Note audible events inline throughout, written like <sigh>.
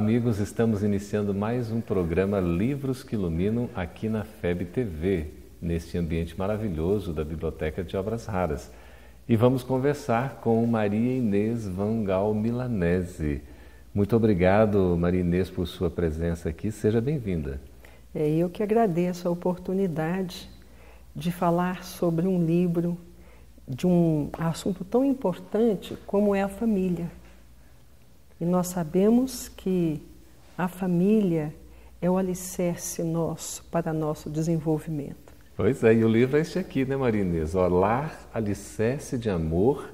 Amigos. Estamos iniciando mais um programa Livros que Iluminam aqui na FEB TV, neste ambiente maravilhoso da Biblioteca de Obras Raras. E vamos conversar com Maria Inês Vangal Milanese. Muito obrigado, Maria Inês, por sua presença aqui. Seja bem-vinda. É, eu que agradeço a oportunidade de falar sobre um livro de um assunto tão importante como é a família. E nós sabemos que a família é o alicerce nosso para nosso desenvolvimento. Pois é, e o livro é este aqui, né, Marinês? O Lar Alicerce de Amor,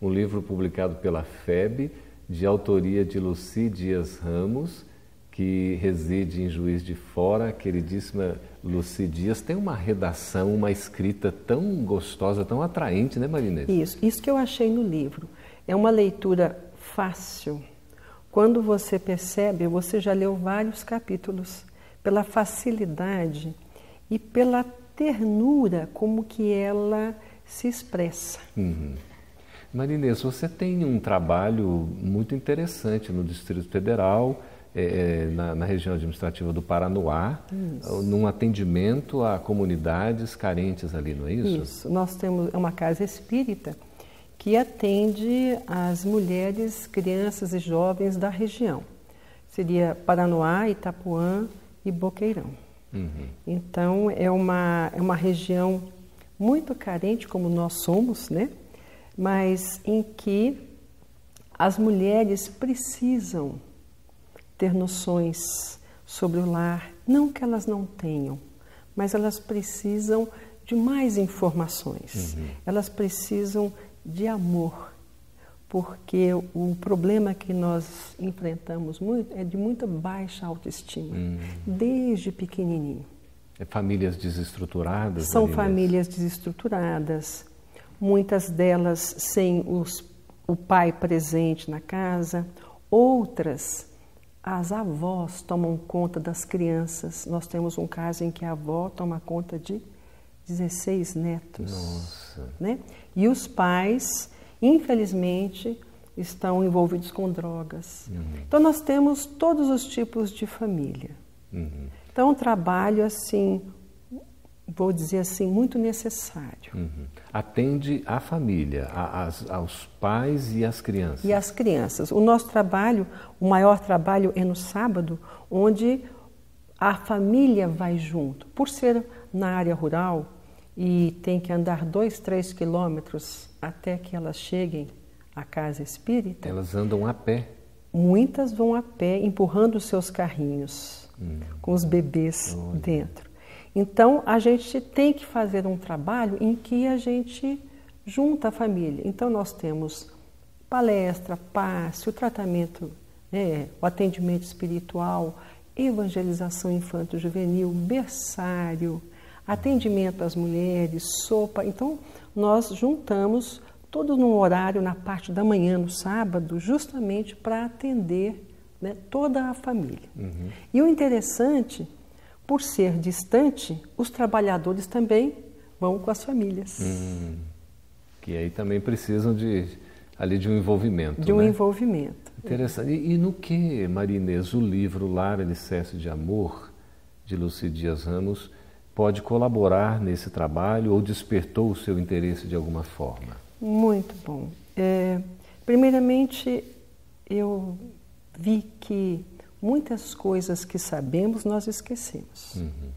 um livro publicado pela FEB, de autoria de Luci Dias Ramos, que reside em Juiz de Fora, queridíssima Luci Dias. Tem uma redação, uma escrita tão gostosa, tão atraente, né, Marinês? Isso, isso que eu achei no livro. É uma leitura fácil, quando você percebe, você já leu vários capítulos, pela facilidade e pela ternura como que ela se expressa. Uhum. Marinês, você tem um trabalho muito interessante no Distrito Federal, é, é na, na, região administrativa do Paranoá, isso. num atendimento a comunidades carentes ali, não é isso? Isso. Nós temos uma casa espírita que atende as mulheres, crianças e jovens da região. Seria Paranoá, Itapuã e Boqueirão. Uhum. Então, é uma, é uma região muito carente, como nós somos, né? mas em que as mulheres precisam ter noções sobre o lar, não que elas não tenham, mas elas precisam de mais informações. Uhum. Elas precisam de amor, porque o problema que nós enfrentamos muito é de muita baixa autoestima, hum. desde pequenininho. É famílias desestruturadas? São famílias desestruturadas, muitas delas sem os, o pai presente na casa, outras as avós tomam conta das crianças. Nós temos um caso em que a avó toma conta de 16 netos. Nossa. Né? E os pais, infelizmente, estão envolvidos com drogas. Uhum. Então, nós temos todos os tipos de família. Uhum. Então, um trabalho, assim, vou dizer assim, muito necessário. Uhum. Atende à família, a, aos pais e às crianças. E às crianças. O nosso trabalho, o maior trabalho é no sábado, onde a família vai junto. Por ser na área rural, e tem que andar dois, três quilômetros até que elas cheguem à casa espírita. Elas andam a pé? Muitas vão a pé, empurrando os seus carrinhos, hum. com os bebês Olha. dentro. Então, a gente tem que fazer um trabalho em que a gente junta a família. Então, nós temos palestra, passe, o tratamento, né, o atendimento espiritual, evangelização infanto-juvenil, berçário, atendimento às mulheres, sopa. Então, nós juntamos todo num horário na parte da manhã, no sábado, justamente para atender né, toda a família. Uhum. E o interessante, por ser distante, os trabalhadores também vão com as famílias. Uhum. Que aí também precisam de ali de um envolvimento. De um né? envolvimento. Interessante. E, e, no que, Marinês, o livro Lar Alicerce de Amor, de Luci Dias Ramos, pode colaborar nesse trabalho ou despertou o seu interesse de alguma forma? Muito bom. É, primeiramente, eu vi que muitas coisas que sabemos nós esquecemos. Uhum.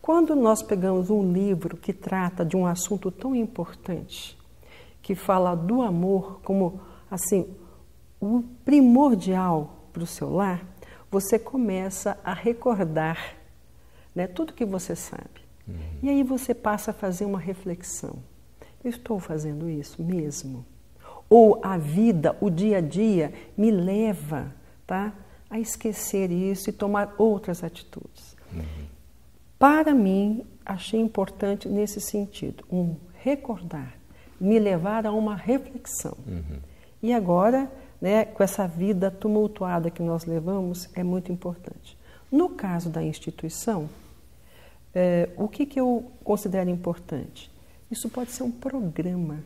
Quando nós pegamos um livro que trata de um assunto tão importante, que fala do amor como assim o primordial para o seu lar, você começa a recordar né, tudo que você sabe. Uhum. E aí você passa a fazer uma reflexão. Eu estou fazendo isso mesmo? Ou a vida, o dia a dia, me leva tá, a esquecer isso e tomar outras atitudes? Uhum. Para mim, achei importante nesse sentido, um recordar, me levar a uma reflexão. Uhum. E agora, né, com essa vida tumultuada que nós levamos, é muito importante. No caso da instituição, é, o que, que eu considero importante? Isso pode ser um programa,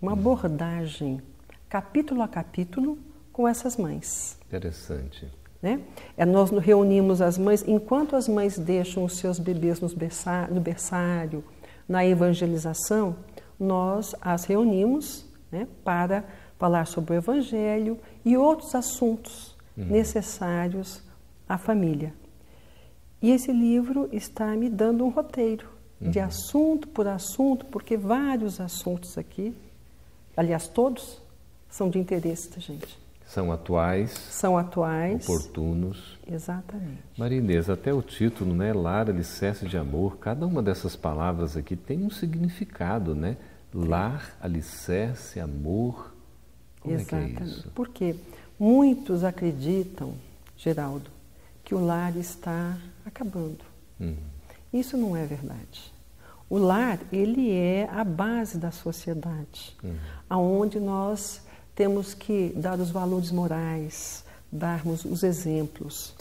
uma abordagem, capítulo a capítulo, com essas mães. Interessante. Né? É, nós reunimos as mães, enquanto as mães deixam os seus bebês no berçário, na evangelização, nós as reunimos né, para falar sobre o Evangelho e outros assuntos uhum. necessários à família. E esse livro está me dando um roteiro uhum. de assunto por assunto, porque vários assuntos aqui, aliás, todos, são de interesse da gente. São atuais. São atuais. Oportunos. Exatamente. Maria Inês, até o título, né? Lar, alicerce de amor, cada uma dessas palavras aqui tem um significado, né? Lar, alicerce, amor. Como Exatamente. é que é isso? Porque muitos acreditam, Geraldo, que o lar está acabando. Uhum. Isso não é verdade. O lar, ele é a base da sociedade, uhum. aonde nós temos que dar os valores morais, darmos os exemplos.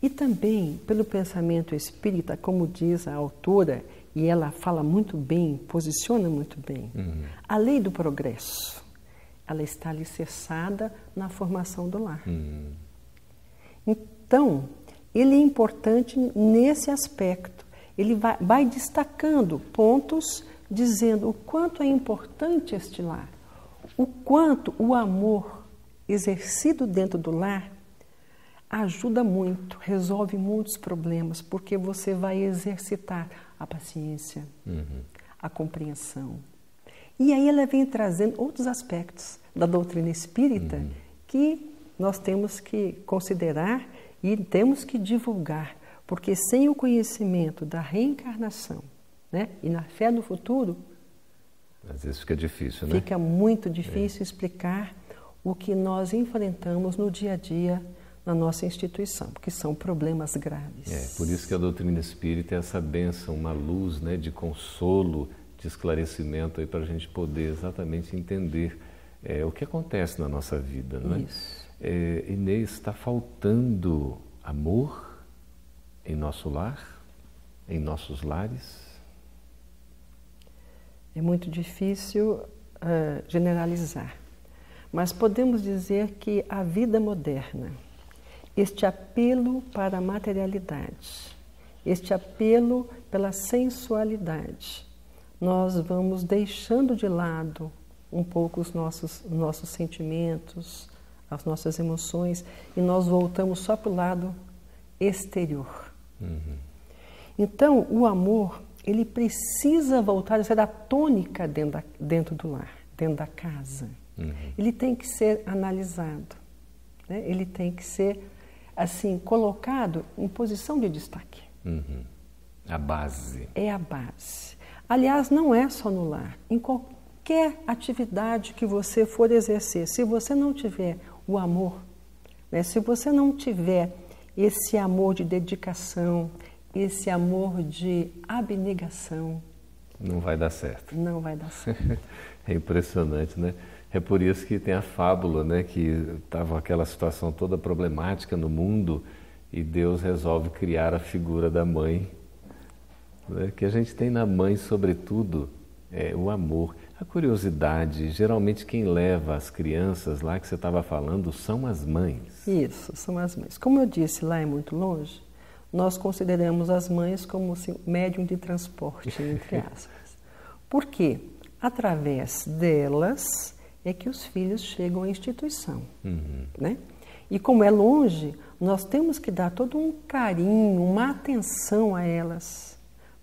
E também, pelo pensamento espírita, como diz a autora, e ela fala muito bem, posiciona muito bem, uhum. a lei do progresso, ela está alicerçada na formação do lar. Uhum. Então, ele é importante nesse aspecto. Ele vai, vai destacando pontos, dizendo o quanto é importante este lar o quanto o amor exercido dentro do lar ajuda muito, resolve muitos problemas, porque você vai exercitar a paciência, uhum. a compreensão. E aí ela vem trazendo outros aspectos da doutrina espírita uhum. que nós temos que considerar e temos que divulgar, porque sem o conhecimento da reencarnação né, e na fé no futuro, às vezes fica difícil, né? Fica muito difícil é. explicar o que nós enfrentamos no dia a dia na nossa instituição, porque são problemas graves. É, por isso que a doutrina espírita é essa benção, uma luz né, de consolo, de esclarecimento para a gente poder exatamente entender é, o que acontece na nossa vida, não é? Isso. É, Inês, está faltando amor em nosso lar, em nossos lares? É muito difícil uh, generalizar, mas podemos dizer que a vida moderna, este apelo para a materialidade, este apelo pela sensualidade, nós vamos deixando de lado um pouco os nossos, nossos sentimentos, as nossas emoções e nós voltamos só para o lado exterior. Uhum. Então, o amor ele precisa voltar a ser a tônica dentro, da, dentro do lar, dentro da casa. Uhum. Ele tem que ser analisado, né? ele tem que ser assim colocado em posição de destaque. Uhum. A base. É a base. Aliás, não é só no lar. Em qualquer atividade que você for exercer, se você não tiver o amor, né? se você não tiver esse amor de dedicação, esse amor de abnegação. Não vai dar certo. Não vai dar certo. <laughs> é impressionante, né? É por isso que tem a fábula, né? Que estava aquela situação toda problemática no mundo e Deus resolve criar a figura da mãe. Né? Que a gente tem na mãe, sobretudo, é, o amor, a curiosidade. Geralmente quem leva as crianças lá que você estava falando são as mães. Isso, são as mães. Como eu disse, lá é muito longe nós consideramos as mães como assim, médium de transporte, entre <laughs> aspas. Por quê? Através delas é que os filhos chegam à instituição. Uhum. Né? E como é longe, nós temos que dar todo um carinho, uma atenção a elas,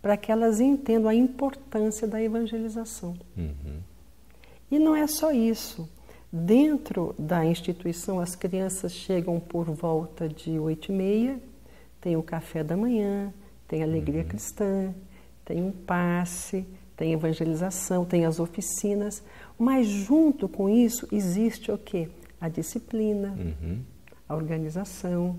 para que elas entendam a importância da evangelização. Uhum. E não é só isso. Dentro da instituição, as crianças chegam por volta de oito e meia tem o café da manhã, tem a alegria uhum. cristã, tem um passe, tem evangelização, tem as oficinas, mas junto com isso existe o quê? A disciplina, uhum. a organização,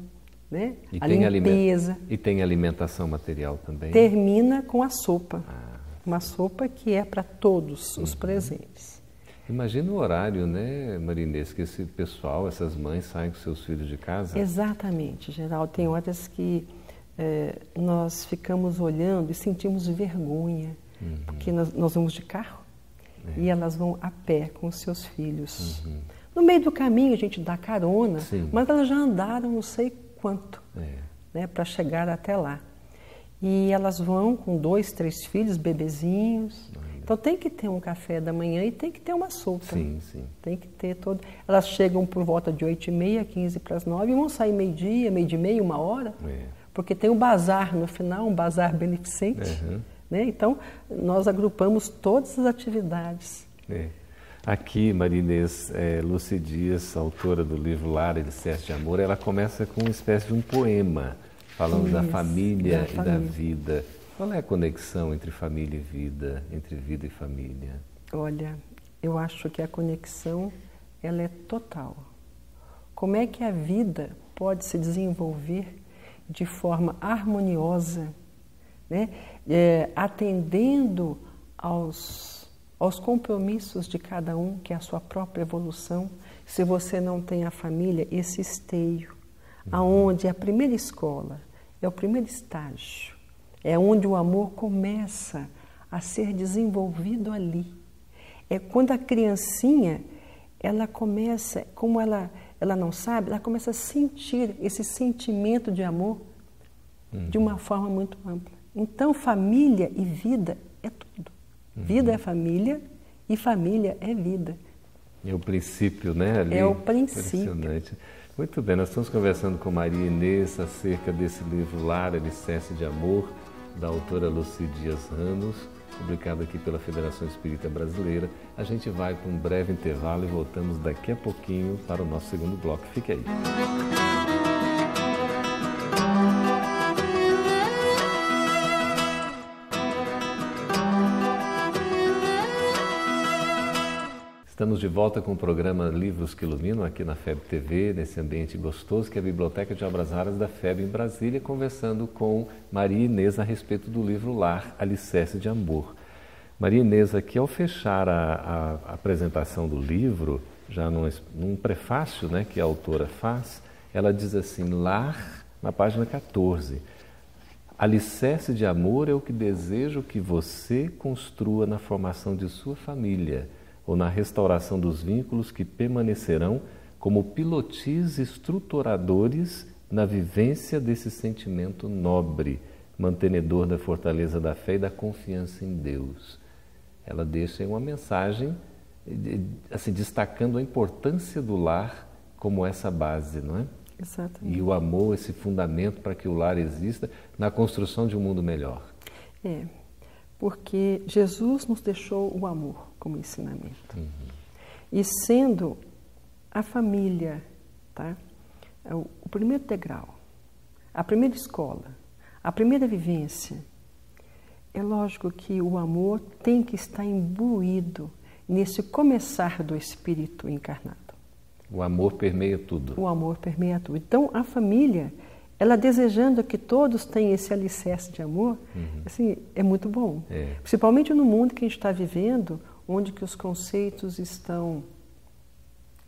né? E a limpeza. E tem alimentação material também? Termina com a sopa. Ah. Uma sopa que é para todos os uhum. presentes. Imagina o horário, né, Marinês, que esse pessoal, essas mães saem com seus filhos de casa. Exatamente, Geraldo. Tem horas que é, nós ficamos olhando e sentimos vergonha, uhum. porque nós, nós, vamos de carro é. e elas vão a pé com os seus filhos. Uhum. No No meio do caminho a gente dá carona, Sim. mas elas já andaram não sei quanto é. né, para chegar até lá. E elas vão com dois, três filhos, bebezinhos. Então tem que ter um café da manhã e tem que ter uma sopa. Sim, sim. Tem que ter todo. Elas chegam por volta de 8 e meia, 15 para as 9 e vão sair meio-dia, meio de meia, uma hora. É. Porque tem o bazar no final, um bazar beneficente. Uhum. Né? Então, nós agrupamos todas as atividades. É. Aqui, Marinês é, Lucy Dias, autora do livro Lara e Excesso de Amor, ela começa com uma espécie de um poema, falando Isso, da família da e família. da vida. Qual é a conexão entre família e vida, entre vida e família? Olha, eu acho que a conexão ela é total. Como é que a vida pode se desenvolver de forma harmoniosa, né? É, atendendo aos, aos compromissos de cada um, que é a sua própria evolução. Se você não tem a família, esse esteio, uhum. aonde é a primeira escola, é o primeiro estágio, é onde o amor começa a ser desenvolvido ali. É quando a criancinha, ela começa, como ela ela não sabe, ela começa a sentir esse sentimento de amor uhum. de uma forma muito ampla. Então, família e vida é tudo. Vida é família e família é vida. É o princípio, né? Ali, é o princípio. Impressionante. Muito bem, nós estamos conversando com Maria Inês acerca desse livro Lar, Alicerce de Amor, da autora Lucy Dias Ramos publicado aqui pela Federação Espírita Brasileira. A gente vai para um breve intervalo e voltamos daqui a pouquinho para o nosso segundo bloco. Fique aí. Estamos de volta com o programa Livros que Iluminam aqui na FEB TV, nesse ambiente gostoso que é a Biblioteca de Obras Raras da FEB em Brasília, conversando com Maria Inês a respeito do livro Lar, Alicerce de Amor. Maria Inês, aqui ao fechar a, a apresentação do livro, já num, num prefácio né, que a autora faz, ela diz assim, Lar, na página 14, Alicerce de amor é o que desejo que você construa na formação de sua família ou na restauração dos vínculos que permanecerão como pilotis estruturadores na vivência desse sentimento nobre, mantenedor da fortaleza da fé e da confiança em Deus. Ela deixa uma mensagem assim destacando a importância do lar como essa base, não é? Exatamente. E o amor, esse fundamento para que o lar exista na construção de um mundo melhor. É, porque Jesus nos deixou o amor como ensinamento. Uhum. E sendo a família tá, é o, o primeiro degrau, a primeira escola, a primeira vivência, é lógico que o amor tem que estar imbuído nesse começar do espírito encarnado. O amor permeia tudo. O amor permeia tudo. Então, a família, ela desejando que todos tenham esse alicerce de amor, uhum. assim, é muito bom. É. Principalmente no mundo que a gente está vivendo, onde que os conceitos estão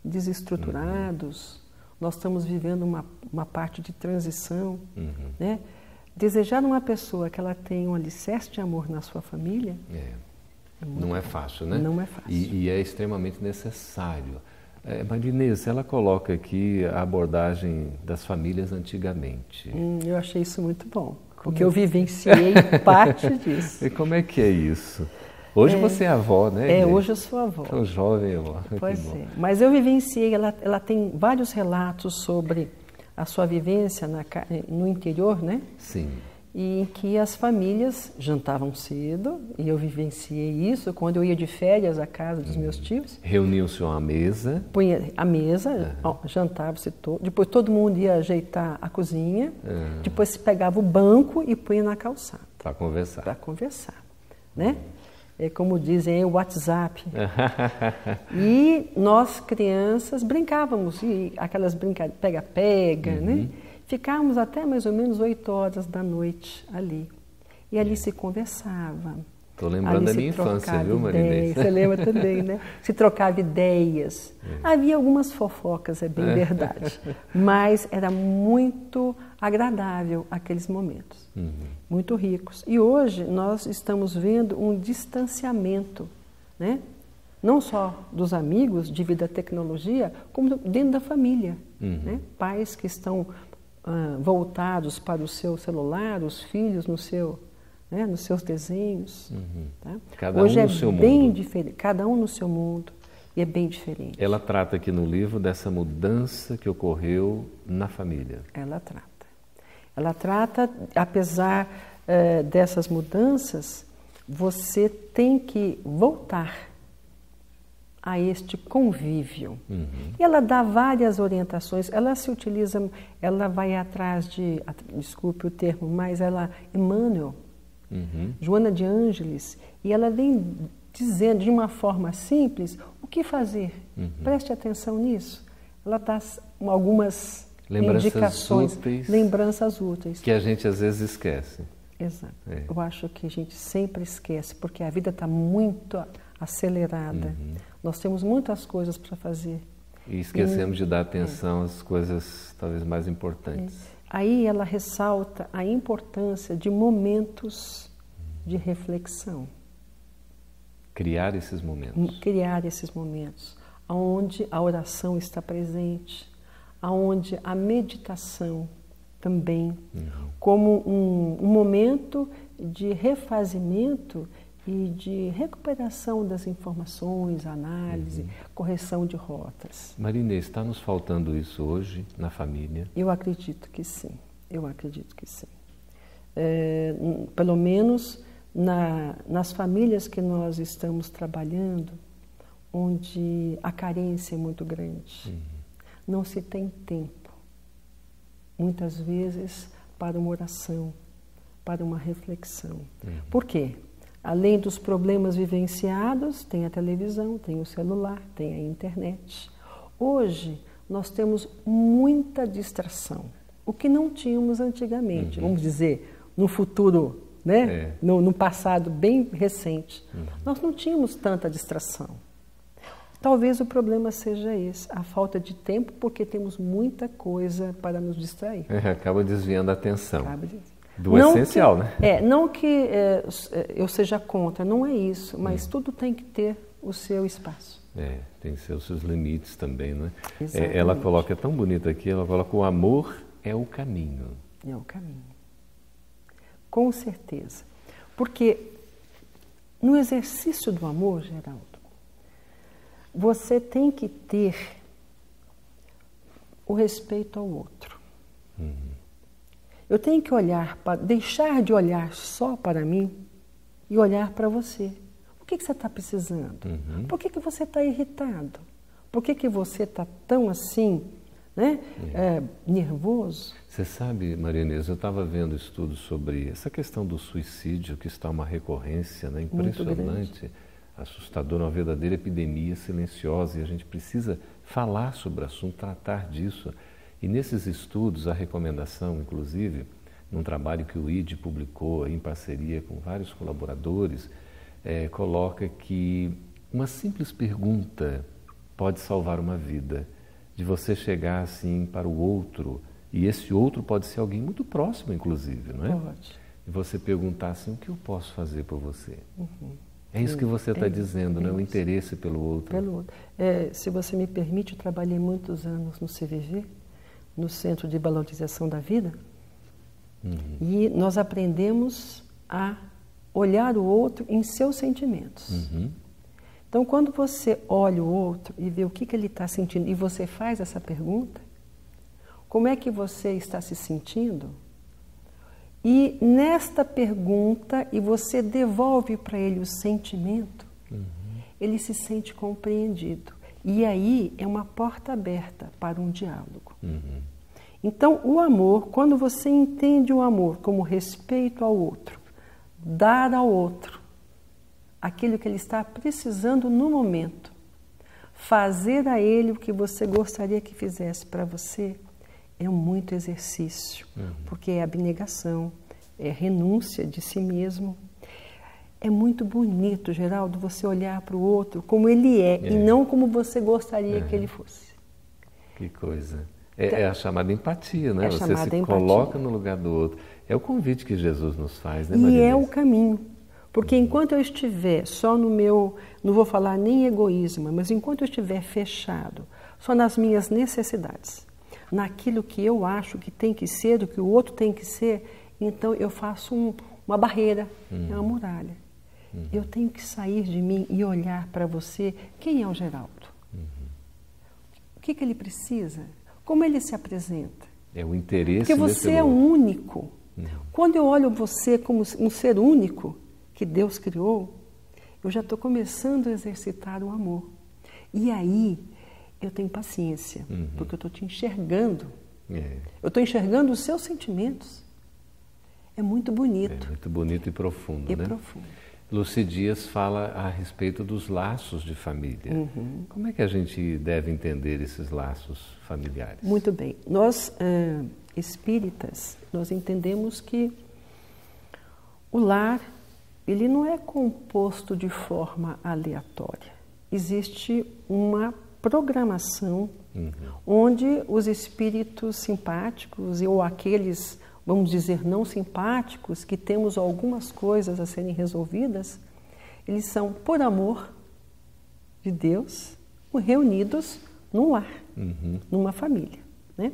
desestruturados, uhum. nós estamos vivendo uma, uma parte de transição, uhum. né? Desejar uma pessoa que ela tenha um alicerce de amor na sua família... É. É não é fácil, né? Não é fácil. E, e é extremamente necessário. É, Marinês, ela coloca aqui a abordagem das famílias antigamente. Hum, eu achei isso muito bom, porque eu vivenciei <laughs> parte disso. E como é que é isso? Hoje é, você é avó, né? É, hoje eu sou avó. Tão jovem avó. <laughs> Pois é. Mas eu vivenciei, ela, ela tem vários relatos sobre a sua vivência na, no interior, né? Sim. E em que as famílias jantavam cedo, e eu vivenciei isso quando eu ia de férias à casa dos meus tios. Reuniam-se à mesa. Punha a mesa, uhum. jantava-se todo. Depois todo mundo ia ajeitar a cozinha. Uhum. Depois se pegava o banco e punha na calçada. Para conversar. Para conversar, né? é, como dizem, o WhatsApp. <laughs> e nós, crianças, brincávamos, e aquelas brincadeiras, pega-pega, uhum. né? Ficávamos até mais ou menos oito horas da noite ali. E ali se conversava. Estou lembrando da minha infância, viu, Marinês? Você lembra também, né? <laughs> Se trocava ideias. É. Havia algumas fofocas, é bem é. verdade. Mas era muito agradável aqueles momentos. Uhum. Muito ricos. E hoje nós estamos vendo um distanciamento, né? não só dos amigos devido à tecnologia, como dentro da família. Uhum. Né? Pais que estão ah, voltados para o seu celular, os filhos no seu, né, nos seus desenhos. Uhum. Tá? Cada Hoje um é no seu bem mundo. diferente, cada um no seu mundo. E é bem diferente. Ela trata aqui no livro dessa mudança que ocorreu na família. Ela trata. Ela trata, apesar eh, dessas mudanças, você tem que voltar a este convívio. Uhum. E ela dá várias orientações, ela se utiliza, ela vai atrás de, desculpe o termo, mas ela, Emmanuel, uhum. Joana de Ângeles, e ela vem dizendo de uma forma simples o que fazer. Uhum. Preste atenção nisso. Ela dá algumas lembranças indicações, úteis, lembranças úteis. Que a gente às vezes esquece. Exato. É. Eu acho que a gente sempre esquece, porque a vida está muito acelerada. Uhum. Nós temos muitas coisas para fazer. E esquecemos e, de dar atenção é. às coisas talvez mais importantes. É. Aí ela ressalta a importância de momentos de reflexão. Criar esses momentos. Criar esses momentos, onde a oração está presente, aonde a meditação também, uhum. como um, um momento de refazimento e de recuperação das informações, análise, uhum. correção de rotas. Marinê, está nos faltando isso hoje na família? Eu acredito que sim, eu acredito que sim. É, pelo menos na, nas famílias que nós estamos trabalhando, onde a carência é muito grande, uhum. não se tem tempo, muitas vezes, para uma oração, para uma reflexão. Uhum. Por quê? Além dos problemas vivenciados, tem a televisão, tem o celular, tem a internet. Hoje, nós temos muita distração, o que não tínhamos antigamente. Uhum. Vamos dizer, no futuro, né? É. No, no, passado bem recente, uhum. nós não tínhamos tanta distração. Talvez o problema seja esse, a falta de tempo, porque temos muita coisa para nos distrair. É, <laughs> acaba desviando a atenção. Acaba desviando. Do não essencial, que, né? É, não que é, é, eu seja contra, não é isso, mas hum. tudo tem que ter o seu espaço. É, tem que ser os seus limites também, né? É, ela coloca, é tão bonito aqui, ela coloca o amor é o caminho. É o caminho. Com certeza. Porque no exercício do amor, Geraldo, você tem que ter o respeito ao outro. Uhum. Eu tenho que olhar, para, deixar de olhar só para mim e olhar para você. O que, que você está precisando? Uhum. Por que, que você está irritado? Por que, que você está tão assim, né, é. É, nervoso? Você sabe, Maria Inês, eu estava vendo estudos sobre essa questão do suicídio, que está uma recorrência né, impressionante, assustadora, uma verdadeira epidemia silenciosa, e a gente precisa falar sobre o assunto, tratar disso. E nesses estudos, a recomendação, inclusive, num trabalho que o ID publicou em parceria com vários colaboradores, é, coloca que uma simples pergunta pode salvar uma vida. De você chegar assim para o outro, e esse outro pode ser alguém muito próximo, inclusive, não é? Pode. E você perguntar assim: o que eu posso fazer por você? Uhum. É isso que você está é dizendo, é né? o interesse pelo outro. Pelo outro. É, se você me permite, eu trabalhei muitos anos no CVV no Centro de Valorização da Vida, uhum. e nós aprendemos a olhar o outro em seus sentimentos. Uhum. Então, quando você olha o outro e vê o que, que ele está sentindo, e você faz essa pergunta, como é que você está se sentindo? E nesta pergunta, e você devolve para ele o sentimento, uhum. ele se sente compreendido. E aí é uma porta aberta para um diálogo. Uhum. Então, o amor, quando você entende o amor como respeito ao outro, dar ao outro aquilo que ele está precisando no momento, fazer a ele o que você gostaria que fizesse para você, é muito exercício, uhum. porque é abnegação, é renúncia de si mesmo, é muito bonito, Geraldo, você olhar para o outro como ele é, é, e não como você gostaria que ele fosse. Que coisa. É, então, é, a chamada empatia, né? É você se empatia. coloca no lugar do outro. É o convite que Jesus nos faz, né, Maria? E é o caminho. Porque enquanto eu estiver só no meu, não vou falar nem egoísmo, mas enquanto eu estiver fechado só nas minhas necessidades, naquilo que eu acho que tem que ser, do que o outro tem que ser, então eu faço um, uma barreira, uhum. é uma muralha. Uhum. Eu tenho que sair de mim e olhar para você. Quem é o Geraldo? Uhum. O que, que ele precisa? Como ele se apresenta? É o interesse. Porque você é único. Uhum. Quando eu olho você como um ser único que Deus criou, eu já estou começando a exercitar o amor. E aí eu tenho paciência, uhum. porque eu estou te enxergando. É. Eu estou enxergando os seus sentimentos. É muito bonito. É muito bonito e profundo, e né? profundo. Luci Dias fala a respeito dos laços de família. Uhum. Como é que a gente deve entender esses laços familiares? Muito bem. Nós, eh, espíritas, nós entendemos que o lar, ele não é composto de forma aleatória. Existe uma programação uhum. onde os espíritos simpáticos ou aqueles, vamos dizer, não simpáticos, que temos algumas coisas a serem resolvidas, eles são por amor de Deus reunidos num lar, uhum. numa família. Né?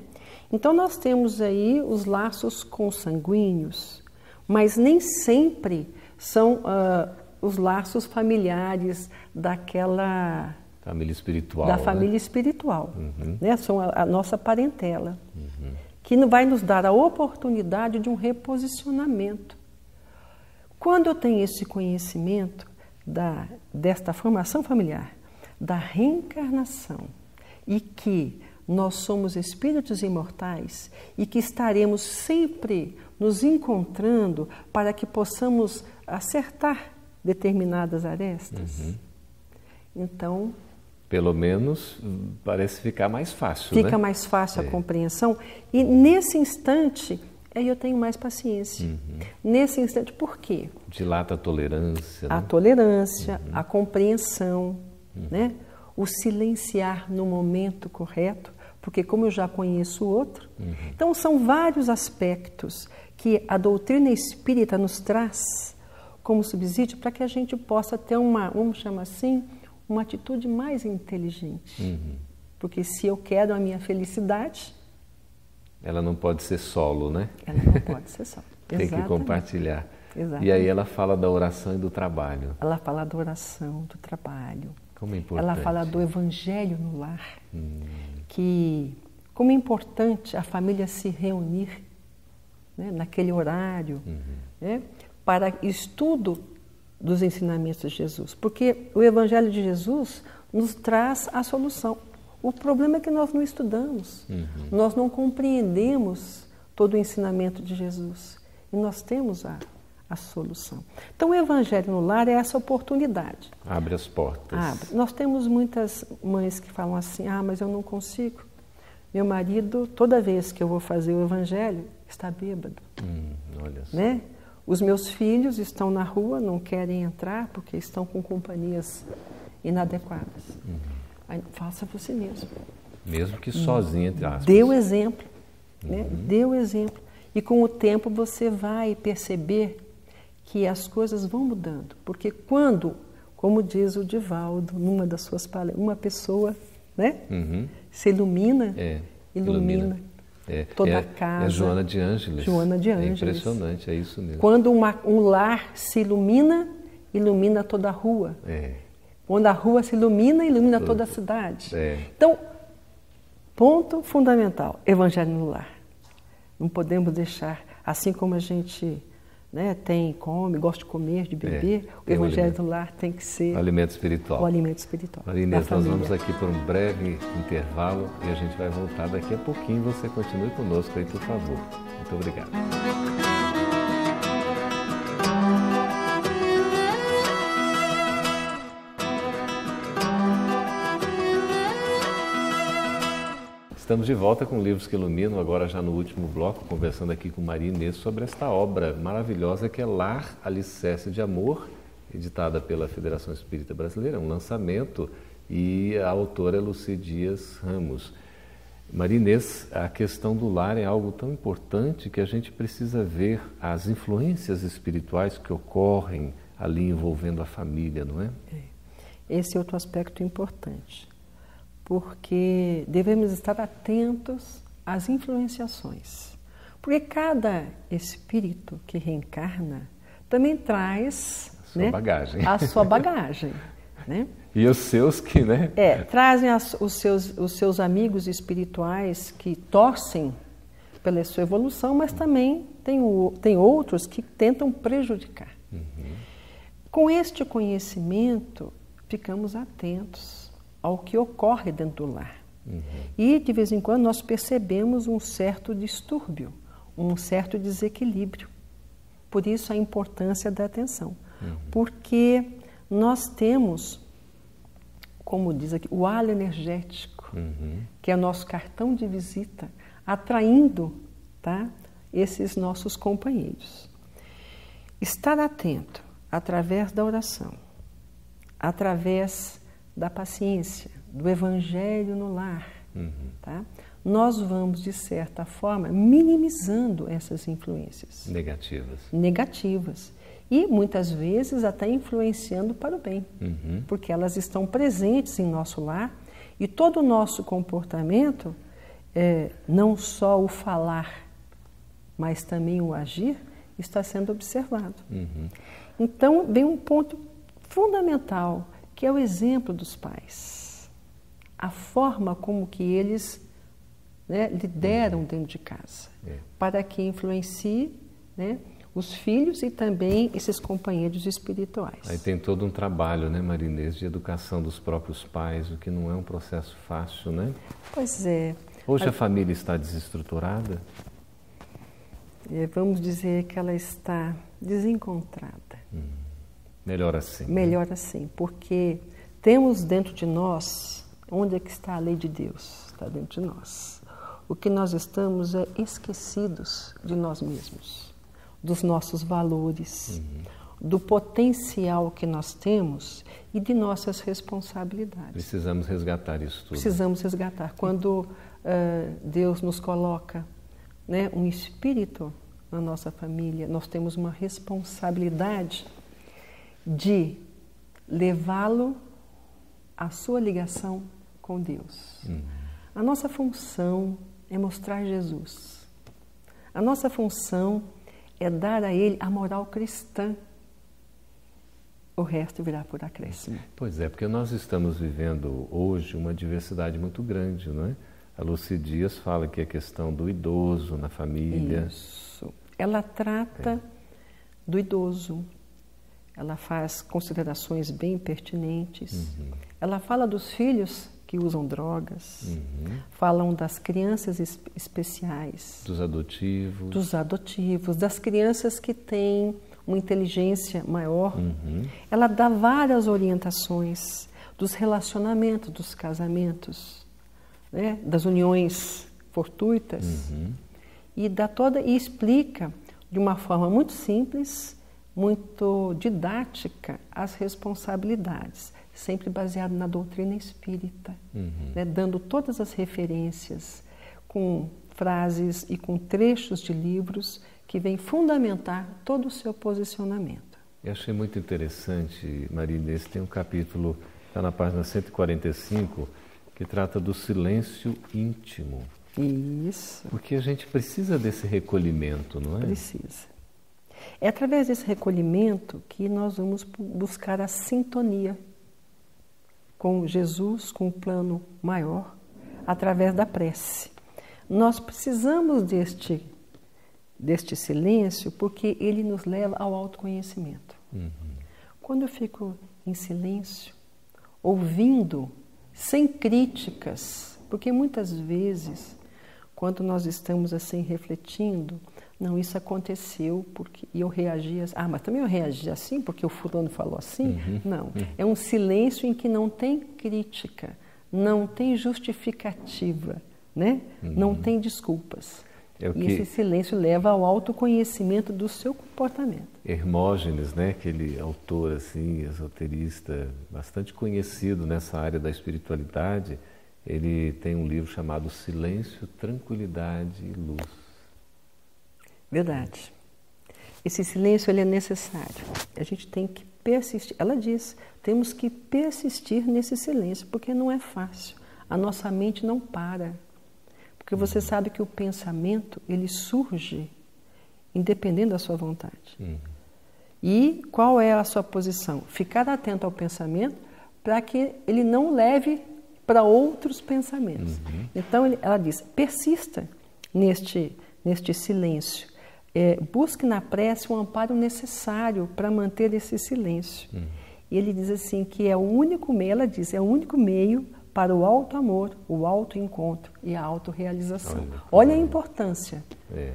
Então nós temos aí os laços consanguíneos, mas nem sempre são uh, os laços familiares daquela Família espiritual. Da né? família espiritual. Uhum. Né? São a, a, nossa parentela. Uhum. Que vai nos dar a oportunidade de um reposicionamento. Quando eu tenho esse conhecimento da, desta formação familiar, da reencarnação, e que nós somos espíritos imortais e que estaremos sempre nos encontrando para que possamos acertar determinadas arestas. Uhum. Então, pelo menos parece ficar mais fácil. Fica né? mais fácil a é. compreensão. E nesse instante, aí eu tenho mais paciência. Uhum. Nesse instante, por quê? Dilata a tolerância. A né? tolerância, uhum. a compreensão, uhum. né? o silenciar no momento correto, porque como eu já conheço o outro. Uhum. Então, são vários aspectos que a doutrina espírita nos traz como subsídio para que a gente possa ter uma, vamos chamar assim, uma atitude mais inteligente. Uhum. Porque se eu quero a minha felicidade. Ela não pode ser solo, né? Ela não pode ser solo. <laughs> Tem que compartilhar. Exatamente. E aí ela fala da oração e do trabalho. Ela fala da oração, do trabalho. Como é importante. Ela fala do evangelho no lar. Hum. Que como é importante a família se reunir né, naquele horário uhum. né, para estudo dos ensinamentos de Jesus, porque o Evangelho de Jesus nos traz a solução. O problema é que nós não estudamos, uhum. nós não compreendemos todo o ensinamento de Jesus e nós temos a, a solução. Então, o Evangelho no lar é essa oportunidade. Abre as portas. Abre. Nós temos muitas mães que falam assim: ah, mas eu não consigo. Meu marido, toda vez que eu vou fazer o Evangelho, está bêbado. Hum, olha só. Né? Os meus filhos estão na rua, não querem entrar porque estão com companhias inadequadas. Uhum. Aí, faça você mesmo. Mesmo que sozinho, entre aspas. Dê o exemplo. Né? Uhum. Dê o exemplo. E com o tempo você vai perceber que as coisas vão mudando. Porque quando, como diz o Divaldo, numa das suas palestras, uma pessoa né, uhum. se ilumina, é, ilumina, ilumina é, toda é, a casa. É Joana de Ângeles. Joana de Ângeles. É impressionante, é isso mesmo. Quando uma, um lar se ilumina, ilumina toda a rua. É. Quando a rua se ilumina, ilumina toda a cidade. É. Então, ponto fundamental: evangelho no lar. Não podemos deixar, assim como a gente né, tem, come, gosta de comer, de beber, é, o evangelho do lar tem que ser o alimento espiritual. O alimento espiritual. Maria Inês, nós vamos aqui por um breve intervalo e a gente vai voltar daqui a pouquinho. Você continue conosco aí, por favor. Muito obrigado. Estamos de volta com Livros que Iluminam, agora já no último bloco, conversando aqui com Maria Inês sobre esta obra maravilhosa que é Lar Alicerce de Amor, editada pela Federação Espírita Brasileira, um lançamento, e a autora é Luci Dias Ramos. Maria Inês, a questão do lar é algo tão importante que a gente precisa ver as influências espirituais que ocorrem ali envolvendo a família, não é? é. Esse é outro aspecto importante, porque devemos estar atentos às influenciações. Porque cada espírito que reencarna também traz a sua né, bagagem. A sua <laughs> bagagem né? E os seus que, né? É, trazem as, os, seus, os seus amigos espirituais que torcem pela sua evolução, mas também tem, o, tem outros que tentam prejudicar. Uhum. Com este conhecimento, ficamos atentos ao que ocorre dentro do lar. Uhum. E, de vez em quando, nós percebemos um certo distúrbio, um certo desequilíbrio. Por isso, a importância da atenção. Uhum. Porque nós temos, como diz aqui, o halo energético, uhum. que é nosso cartão de visita, atraindo tá, esses nossos companheiros. Estar atento através da oração, através da paciência, do evangelho no lar, uhum. tá? nós vamos, de certa forma, minimizando essas influências negativas. Negativas e muitas vezes até influenciando para o bem, uhum. porque elas estão presentes em nosso lar e todo o nosso comportamento, é, não só o falar, mas também o agir, está sendo observado. Uhum. Então, vem um ponto fundamental, que é o exemplo dos pais. A forma como que eles né, lideram dentro de casa, é. para que influencie né, os filhos e também esses companheiros espirituais. Aí tem todo um trabalho, né, Marinês, de educação dos próprios pais, o que não é um processo fácil, né? Pois é. Hoje a, a família está desestruturada? É, vamos dizer que ela está desencontrada. Hum. Melhor assim. Né? Melhor né? assim, porque temos dentro de nós, onde é que está a lei de Deus? Está dentro de nós. O que nós estamos é esquecidos de nós mesmos dos nossos valores, uhum. do potencial que nós temos e de nossas responsabilidades. Precisamos resgatar isso tudo. Precisamos resgatar. Quando uh, Deus nos coloca né, um espírito na nossa família, nós temos uma responsabilidade de levá-lo à sua ligação com Deus. Uhum. A nossa função é mostrar Jesus. A nossa função é dar a ele a moral cristã. O resto virá por acréscimo. Pois é, porque nós estamos vivendo hoje uma diversidade muito grande, não é? A Lucy Dias fala que a questão do idoso na família. Isso. Ela trata é. do idoso. Ela faz considerações bem pertinentes. Uhum. Ela fala dos filhos que usam drogas, uhum. falam das crianças especiais, dos adotivos, dos adotivos, das crianças que têm uma inteligência maior. Uhum. Ela dá várias orientações dos relacionamentos, dos casamentos, né? das uniões fortuitas uhum. e dá toda e explica de uma forma muito simples, muito didática as responsabilidades sempre baseado na doutrina espírita, uhum. né, dando todas as referências com frases e com trechos de livros que vêm fundamentar todo o seu posicionamento. Eu achei muito interessante, Maria esse tem um capítulo, está na página 145, que trata do silêncio íntimo. Isso. Porque a gente precisa desse recolhimento, não é? Precisa. É através desse recolhimento que nós vamos buscar a sintonia com Jesus, com um plano maior, através da prece. Nós precisamos deste, deste silêncio porque ele nos leva ao autoconhecimento. Uhum. Quando eu fico em silêncio, ouvindo, sem críticas, porque muitas vezes, quando nós estamos assim refletindo, não, isso aconteceu porque eu reagi assim. Ah, mas também eu reagi assim porque o fulano falou assim? Uhum, não. Uhum. É um silêncio em que não tem crítica, não tem justificativa, né? Uhum. Não tem desculpas. É e que... esse silêncio leva ao autoconhecimento do seu comportamento. Hermógenes, né, aquele autor assim, esoterista, bastante conhecido nessa área da espiritualidade, ele tem um livro chamado Silêncio, Tranquilidade e Luz. Verdade. Esse silêncio ele é necessário. A gente tem que persistir. Ela diz, temos que persistir nesse silêncio, porque não é fácil. A nossa mente não para. Porque você uhum. sabe que o pensamento, ele surge independente da sua vontade. Uhum. E qual é a sua posição? Ficar atento ao pensamento para que ele não leve para outros pensamentos. Uhum. Então ela diz: persista neste, neste silêncio. É, busque na prece o amparo necessário para manter esse silêncio. Uhum. E ele diz assim que é o único meio, ela diz, é o único meio para o alto amor, o alto encontro e a autorrealização. Olha, Olha a importância é.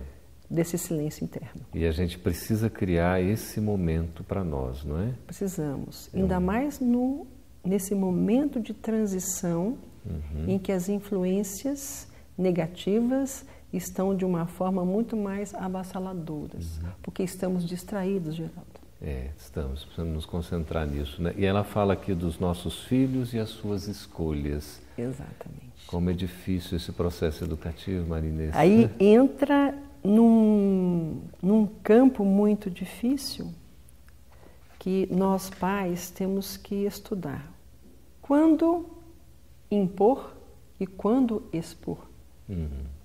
desse silêncio interno. E a gente precisa criar esse momento para nós, não é? Precisamos, é ainda um... mais no, nesse momento de transição uhum. em que as influências negativas estão de uma forma muito mais avassaladoras, uhum. porque estamos distraídos, Geraldo. É, estamos, precisamos nos concentrar nisso. Né? E ela fala aqui dos nossos filhos e as suas escolhas. Exatamente. Como é difícil esse processo educativo, Marinês. Aí né? entra num, num campo muito difícil que nós pais temos que estudar. Quando impor e quando expor. Uhum.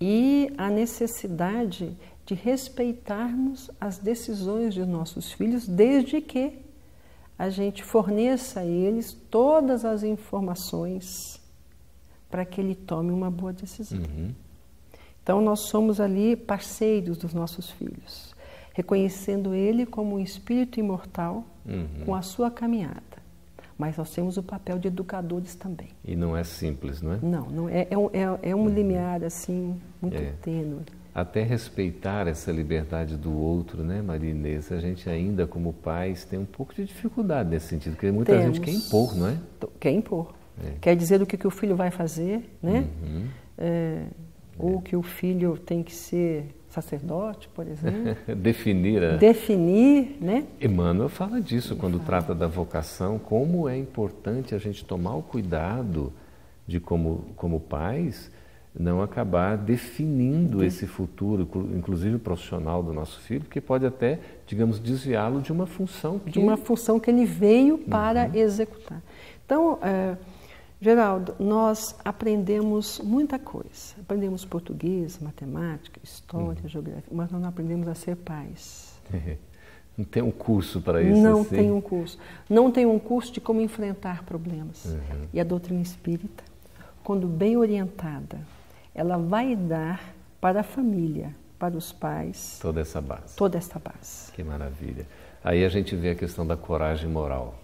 E a necessidade de respeitarmos as decisões de nossos filhos, desde que a gente forneça a eles todas as informações para que ele tome uma boa decisão. Uhum. Então, nós somos ali parceiros dos nossos filhos, reconhecendo ele como um espírito imortal uhum. com a sua caminhada mas nós temos o papel de educadores também. E não é simples, não é? Não, não é, é, um, é, é um uhum. limiar assim muito é. tênue. Até respeitar essa liberdade do outro, né, Maria Inês? A gente ainda, como pais, tem um pouco de dificuldade nesse sentido, porque muita temos. gente quer impor, não é? Quer impor. É. Quer dizer o que, que o filho vai fazer, né? Uhum. É, ou que o filho tem que ser sacerdote, por <laughs> exemplo. Definir. A... Definir, né? Emmanuel fala disso Ele quando fala. trata da vocação, como é importante a gente tomar o cuidado de, como, como pais, não acabar definindo esse futuro, inclusive profissional do nosso filho, que pode até, digamos, desviá-lo de uma função que... De uma função que ele veio para uhum. executar. Então, é, Geraldo, nós aprendemos muita coisa. Aprendemos português, matemática, história, uhum. geografia, mas nós não aprendemos a ser pais. Não tem um curso para isso? Não assim? tem um curso. Não tem um curso de como enfrentar problemas. Uhum. E a doutrina espírita, quando bem orientada, ela vai dar para a família, para os pais. Toda essa base. Toda essa base. Que maravilha. Aí a gente vê a questão da coragem moral.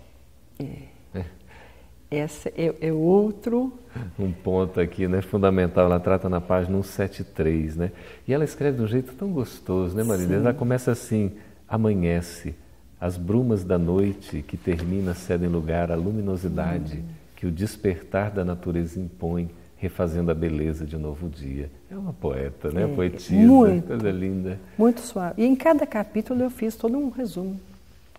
É. Esse é, é, outro. Um ponto aqui, né, fundamental. Ela trata na página 173, né? E ela escreve de um jeito tão gostoso, né, Marília? Ela começa assim: amanhece, as brumas da noite que termina cedem lugar à luminosidade hum. que o despertar da natureza impõe, refazendo a beleza de um novo dia. É uma poeta, né? É, Poetisa, muito, coisa linda. Muito suave. E em cada capítulo eu fiz todo um resumo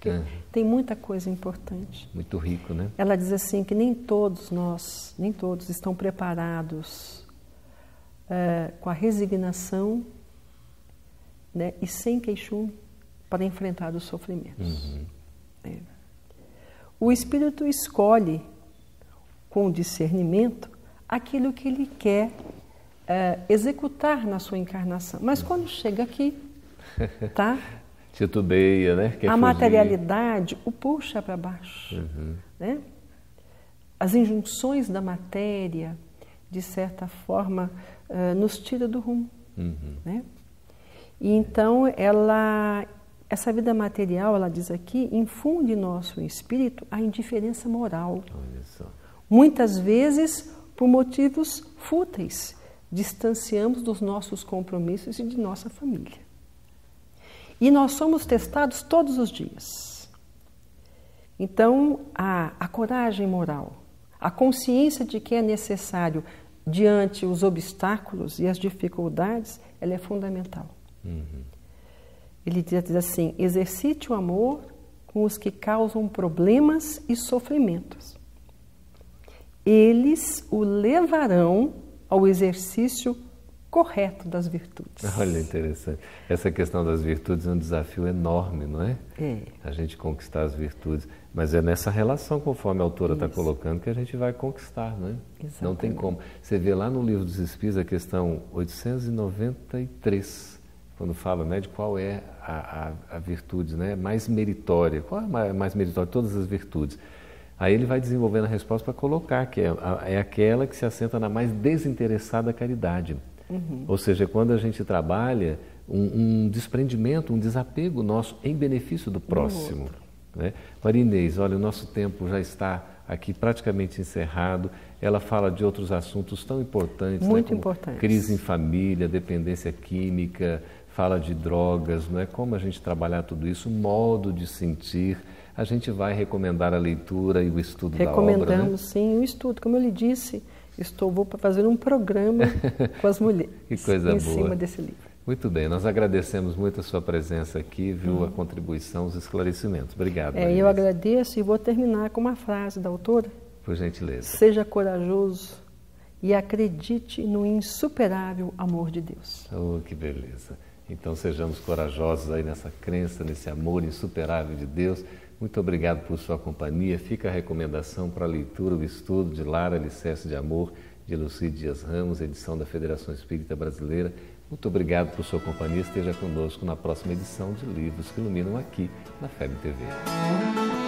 porque é. tem muita coisa importante. Muito rico, né? Ela diz assim que nem todos nós, nem todos estão preparados é, com a resignação né, e sem queixume para enfrentar os sofrimentos. Uhum. É. O espírito escolhe com discernimento aquilo que ele quer é, executar na sua encarnação. Mas quando chega aqui, <laughs> tá? Titubeia, né? Quer a fugir. materialidade o puxa para baixo. Uhum. Né? As injunções da matéria, de certa forma, uh, nos tira do rumo. Uhum. Né? E então, ela, essa vida material, ela diz aqui, infunde em nosso espírito a indiferença moral. Muitas vezes por motivos fúteis, distanciamos dos nossos compromissos e de nossa família. E nós somos testados todos os dias. Então, a, a coragem moral, a consciência de que é necessário diante os obstáculos e as dificuldades, ela é fundamental. Uhum. Ele diz assim: exercite o amor com os que causam problemas e sofrimentos. Eles o levarão ao exercício correto das virtudes. <laughs> Olha, interessante. Essa questão das virtudes é um desafio enorme, não é? É. A gente conquistar as virtudes. Mas é nessa relação, conforme a autora está colocando, que a gente vai conquistar, não é? Exatamente. Não tem como. Você vê lá no livro dos Espíritos a questão 893, quando fala né, de qual é a, a, a virtude né, mais meritória. Qual é a mais meritória? Todas as virtudes. Aí ele vai desenvolvendo a resposta para colocar, que é, é aquela que se assenta na mais desinteressada caridade. Uhum. Ou seja, quando a gente trabalha um, um, desprendimento, um desapego nosso em benefício do próximo. Né? Maria Inês, olha, o nosso tempo já está aqui praticamente encerrado. Ela fala de outros assuntos tão importantes, né? muito né? importantes. crise em família, dependência química, fala de drogas, não é como a gente trabalhar tudo isso, modo de sentir. A gente vai recomendar a leitura e o estudo da obra. Né? Recomendamos, sim, o estudo. Como eu lhe disse, estou vou fazer um programa <laughs> com as mulheres que coisa em boa. cima desse livro. Muito bem, nós agradecemos muito a sua presença aqui, viu, uhum. a contribuição, os esclarecimentos. Obrigado. É, eu agradeço e vou terminar com uma frase da autora. Por gentileza. Seja corajoso e acredite no insuperável amor de Deus. Oh, que beleza. Então sejamos corajosos aí nessa crença, nesse amor insuperável de Deus. Muito obrigado por sua companhia. Fica a recomendação para a leitura, o estudo de Lara Alicerce de Amor, de Luci Dias Ramos, edição da Federação Espírita Brasileira. Muito obrigado por sua companhia. Esteja conosco na próxima edição de Livros que Iluminam aqui na FEB TV.